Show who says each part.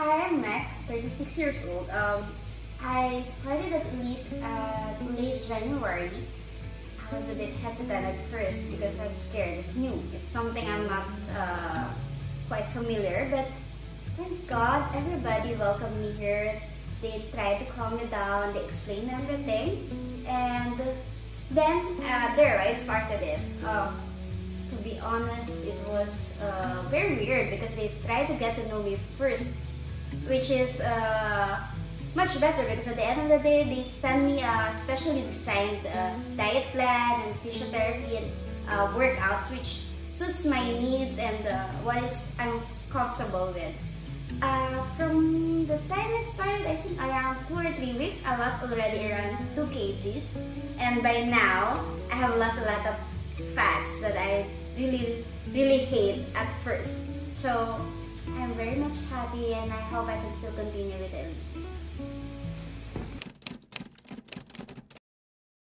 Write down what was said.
Speaker 1: Hi, I'm Mac, 36 years old. Um, I started at Elite uh, late January. I was a bit hesitant at first because I'm scared. It's new. It's something I'm not uh, quite familiar, but thank God everybody welcomed me here. They tried to calm me down, they explained everything, and then uh, there I started it. Um, to be honest, it was uh, very weird because they tried to get to know me first, which is uh, much better because at the end of the day, they send me a specially designed uh, diet plan and physiotherapy and uh, workouts, which suits my needs and uh, what is I'm comfortable with. Uh, from the time I started, I think around two or three weeks, I lost already around two kgs, and by now I have lost a lot of fats that I really, really hate at first. So very much happy and I hope I can still continue with it.